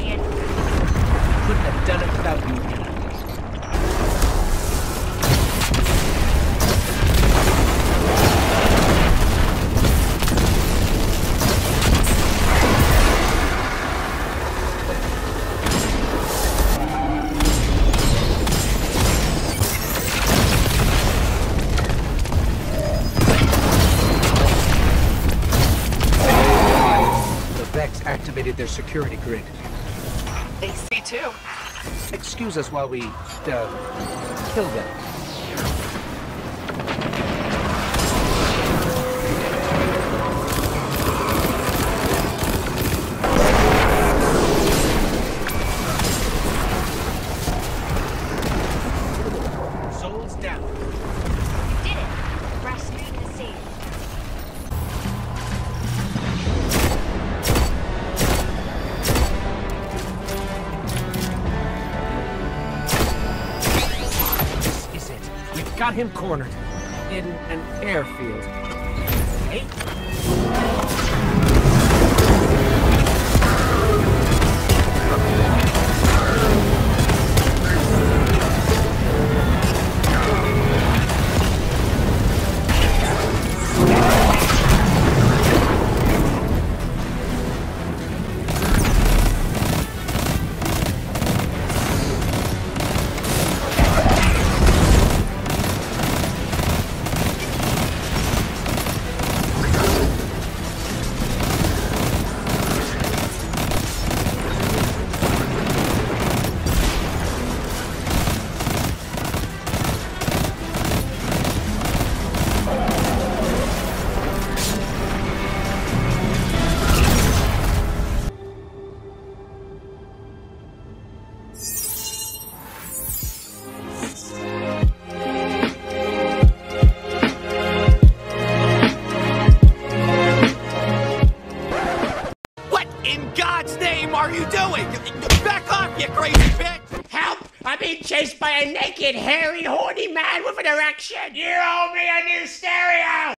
it. Couldn't have done it without you. The Vex activated their security grid. They see too. Excuse us while we, uh, kill them. Souls down. Got him cornered. In an airfield. Hey. God's name are you doing? Back off, you crazy bitch! Help! I'm being chased by a naked, hairy, horny man with an erection! You owe me a new stereo!